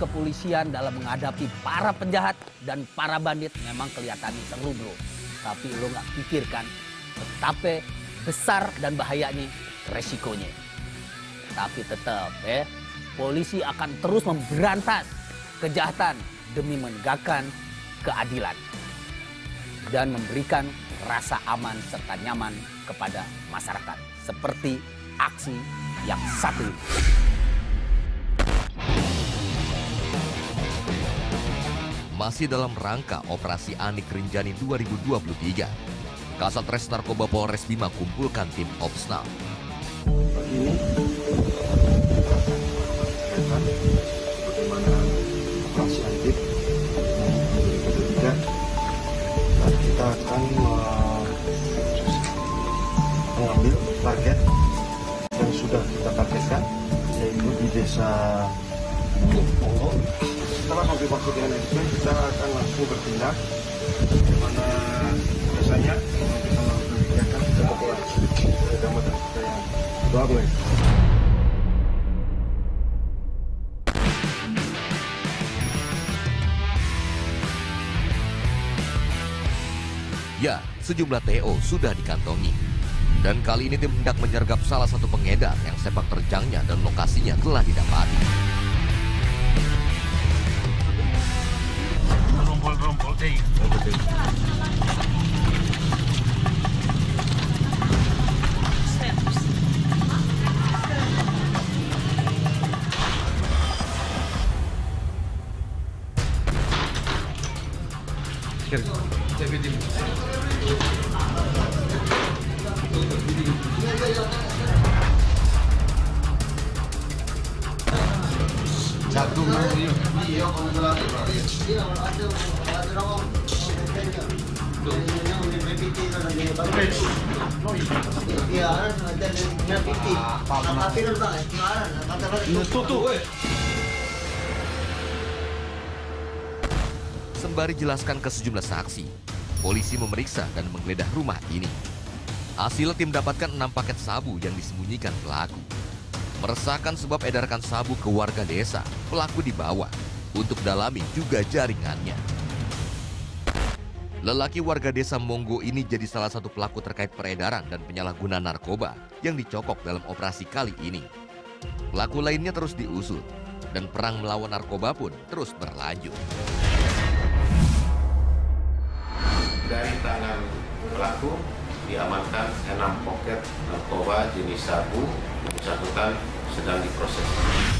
kepolisian dalam menghadapi para penjahat dan para bandit memang kelihatannya seru bro. Tapi lo nggak pikirkan betapa besar dan bahayanya resikonya. Tapi tetap eh, polisi akan terus memberantas kejahatan demi menegakkan keadilan dan memberikan rasa aman serta nyaman kepada masyarakat seperti aksi yang satu ini. Masih dalam rangka Operasi Anik Rinjani 2023, Kasat Res Narkoba Polres Bima kumpulkan tim Opsnal. ini kita akan uh, mengambil target yang sudah kita targetkan yaitu di desa Monggo setelah konfirmasi dengan itu kita akan langsung bertindak bagaimana biasanya kita yang. Ya, sejumlah TO sudah dikantongi. Dan kali ini tim hendak menyergap salah satu pengedar yang sepak terjangnya dan lokasinya telah didapati. Nosotros. Sembari jelaskan ke sejumlah saksi, polisi memeriksa dan menggeledah rumah ini. Hasil tim dapatkan enam paket sabu yang disembunyikan pelaku. Meresahkan sebab edarkan sabu ke warga desa, pelaku dibawa untuk dalami juga jaringannya. Lelaki warga desa Monggo ini jadi salah satu pelaku terkait peredaran dan penyalahgunaan narkoba yang dicokok dalam operasi kali ini. Pelaku lainnya terus diusut dan perang melawan narkoba pun terus berlanjut. Pelaku diamankan enam poket narkoba jenis sabu bersangkutan sedang diproses.